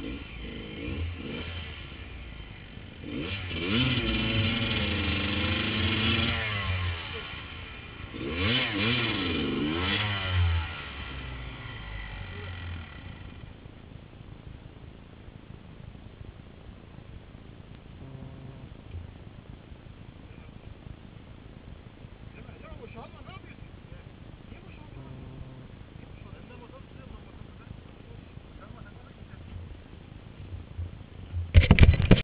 Mm-hmm.